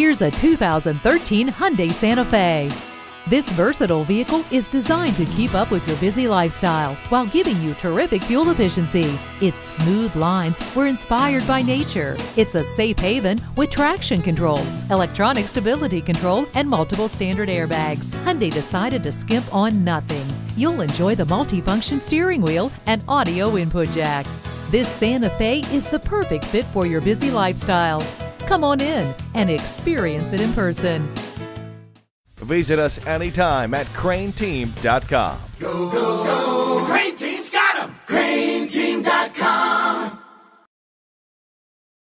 Here's a 2013 Hyundai Santa Fe. This versatile vehicle is designed to keep up with your busy lifestyle while giving you terrific fuel efficiency. Its smooth lines were inspired by nature. It's a safe haven with traction control, electronic stability control, and multiple standard airbags. Hyundai decided to skimp on nothing. You'll enjoy the multifunction steering wheel and audio input jack. This Santa Fe is the perfect fit for your busy lifestyle. Come on in and experience it in person. Visit us anytime at crainteam.com. Go, go, go.